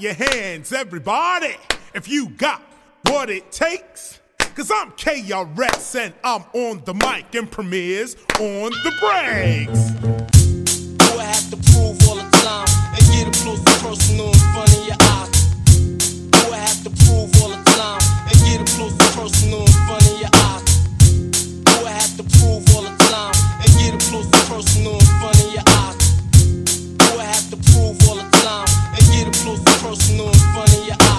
your hands, everybody, if you got what it takes. Cause I'm KRS and I'm on the mic and premieres on the breaks.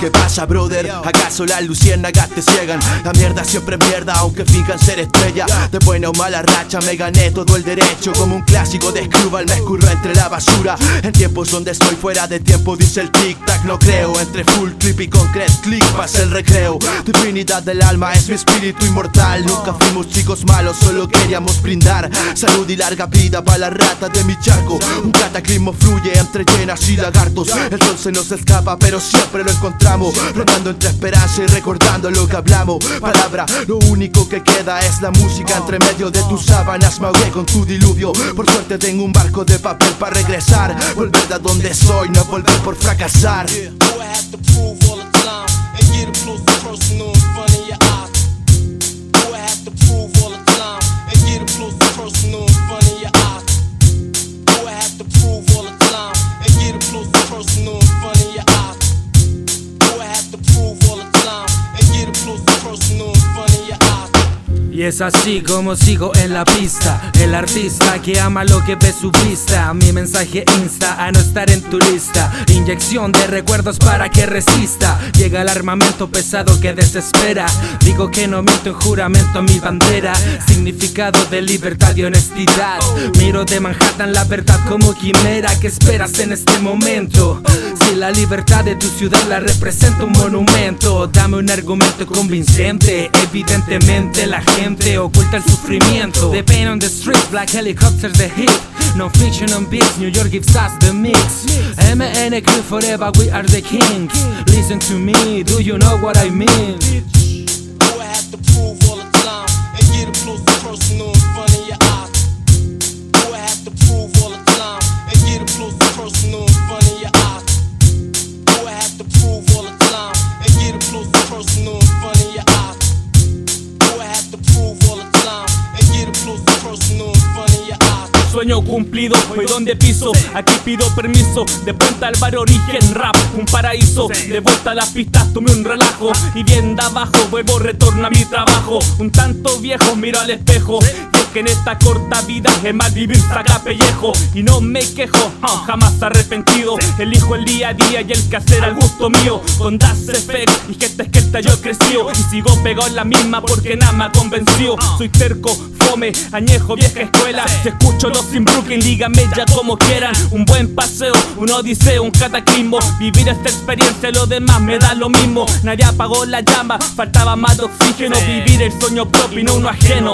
que pasa, brother? ¿Acaso las luciérnagas te ciegan? La mierda siempre es mierda, aunque finjan ser estrella. De buena o mala racha me gané todo el derecho. Como un clásico de Screwball me escurro entre la basura. En tiempos donde estoy fuera de tiempo, dice el tic-tac. No creo entre full clip y concrete click pasa el recreo. Divinidad del alma es mi espíritu inmortal. Nunca fuimos chicos malos, solo queríamos brindar salud y larga vida para la rata de mi charco. Un cataclismo fluye entre llenas y lagartos. El sol se nos escapa, pero siempre lo encontramos. Rodando entre esperanza y recordando lo que hablamos. Palabra, lo único que queda es la música entre medio de tus sábanas. Me con tu diluvio. Por suerte tengo un barco de papel para regresar. Volver de donde soy, no volver por fracasar. Y es así como sigo en la pista. El artista que ama lo que ve su vista. Mi mensaje insta a no estar en tu lista. Inyección de recuerdos para que resista. Llega el armamento pesado que desespera. Digo que no miento en juramento a mi bandera. Significado de libertad y honestidad. Miro de Manhattan la verdad como quimera. ¿Qué esperas en este momento? Si la libertad de tu ciudad la representa un monumento. Dame un argumento convincente. Evidentemente la gente oculta el sufrimiento. The pain on the streets, black helicopters, the hit No fiction on beats, New York gives us the mix. MNQ forever, we are the kings. Listen to me, do you know what I mean? Sueño cumplido, voy donde piso. Aquí pido permiso. De Puente al barrio origen, rap, un paraíso. De vuelta a las pistas, tomé un relajo. Y bien abajo, vuelvo, retorno a mi trabajo. Un tanto viejo, miro al espejo. Que en esta corta vida es mal vivir, saca pellejo. Y no me quejo, jamás arrepentido. Elijo el día a día y el que hacer al gusto mío. Con Das Effect y que yo he crecido. Y sigo pegado en la misma porque nada me ha convencido. Soy terco, fome, añejo, vieja escuela. Si escucho los sin Brooklyn, díganme ya como quieran. Un buen paseo, un odiseo, un cataclismo. Vivir esta experiencia, lo demás me da lo mismo. Nadie apagó la llama, faltaba más de oxígeno. Vivir el sueño propio y no uno ajeno.